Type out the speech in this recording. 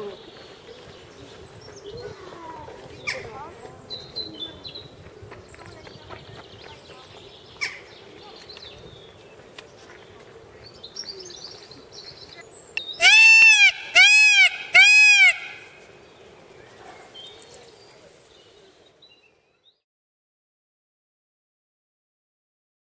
Ooh.